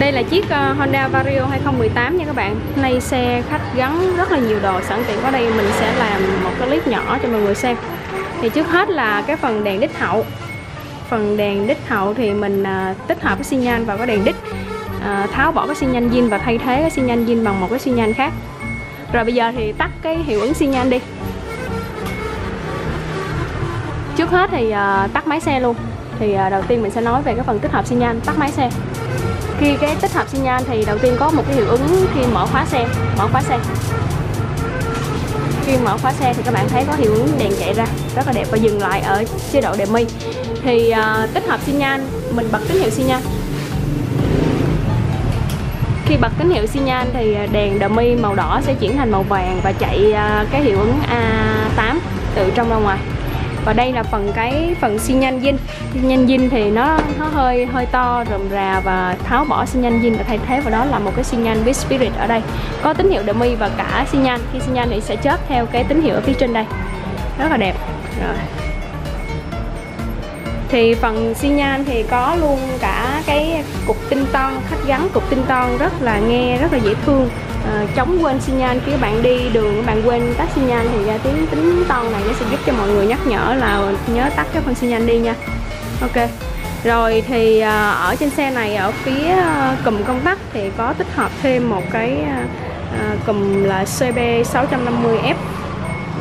Đây là chiếc ờ, Honda Vario 2018 nha các bạn. Nay xe khách gắn rất là nhiều đồ Sẵn tiện. Có đây mình sẽ làm một cái clip nhỏ cho mọi người xem. Thì trước hết là cái phần đèn đích hậu. Phần đèn đích hậu thì mình ờ, tích hợp cái xi nhan vào cái đèn đích. Ờ, tháo bỏ cái xi nhan zin và thay thế cái xi nhan zin bằng một cái xi nhan khác. Rồi bây giờ thì tắt cái hiệu ứng xi nhan đi. Trước hết thì tắt máy xe luôn thì à, đầu tiên mình sẽ nói về cái phần tích hợp xi nhan tắt máy xe. Khi cái tích hợp xi nhan thì đầu tiên có một cái hiệu ứng khi mở khóa xe mở khóa xe. Khi mở khóa xe thì các bạn thấy có hiệu ứng đèn chạy ra rất là đẹp và dừng lại ở chế độ đèn mi. Thì uh, tích hợp xi nhan mình bật tín hiệu xi nhan. Khi bật tín hiệu xi nhan thì à, đèn dummy màu đỏ sẽ chuyển thành màu vàng và chạy uh, cái hiệu ứng A8 từ trong ra ngoài và đây là phần cái phần xi nhan dinh xi nhan dinh thì nó nó hơi hơi to, rườm rà và tháo bỏ xi nhan dinh và thay thế vào đó là một cái xi nhan with spirit ở đây. Có tín hiệu dummy và cả xi nhan khi xi nhan thì sẽ chớp theo cái tín hiệu ở phía trên đây. Rất là đẹp. Rồi thì phần xi nhan thì có luôn cả cái cục tinh ton khách gắn cục tinh ton rất là nghe rất là dễ thương. À, chống quên xi nhan khi bạn đi đường các bạn quên tắt xi nhan thì ra tiếng tính ton này nó sẽ giúp cho mọi người nhắc nhở là nhớ tắt cái phần xi nhan đi nha. Ok. Rồi thì ờ, ở trên xe này ở phía ờ, cùm công tắc thì có tích hợp thêm một cái cùm là CB650F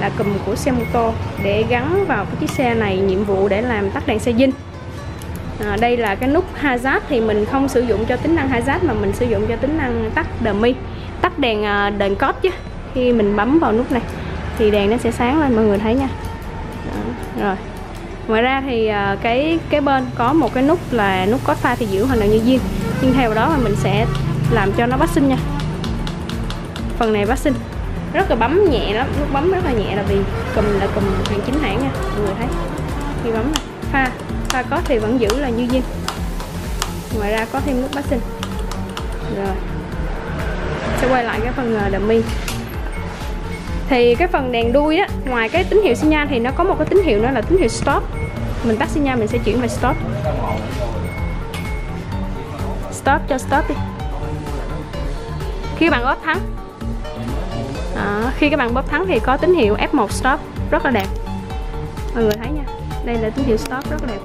là cùm của xe mô tô để gắn vào cái chiếc xe này nhiệm vụ để làm tắt đèn xe dinh à, đây là cái nút hazard thì mình không sử dụng cho tính năng hazard mà mình sử dụng cho tính năng tắt dummy tắt đèn à, đèn cốt chứ. Khi mình bấm vào nút này thì đèn nó sẽ sáng lên mọi người thấy nha. Đó, rồi. Ngoài ra thì à, cái cái bên có một cái nút là nút cốt pha thì giữ hoàn toàn như viên nhưng theo đó là mình sẽ làm cho nó bắt sinh nha. Phần này bắt sinh rất là bấm nhẹ lắm nút bấm rất là nhẹ là vì cùm là cùm hàng chính hãng nha mọi người thấy. Khi bấm này pha pha có thì vẫn giữ là như viên ngoài ra có thêm nút bát sinh rồi. Sẽ quay lại cái phần ờ, dummy thì cái phần đèn đuôi á ngoài cái tín hiệu xi nhan thì nó có một cái tín hiệu nữa là tín hiệu stop. Mình tắt xi nhan mình sẽ chuyển về stop. Stop cho stop đi. Khi bạn bóp thắng à, khi các bạn bóp thắng thì có tín hiệu F1 stop rất là đẹp. Mọi người thấy nha đây là tín hiệu stop rất là đẹp.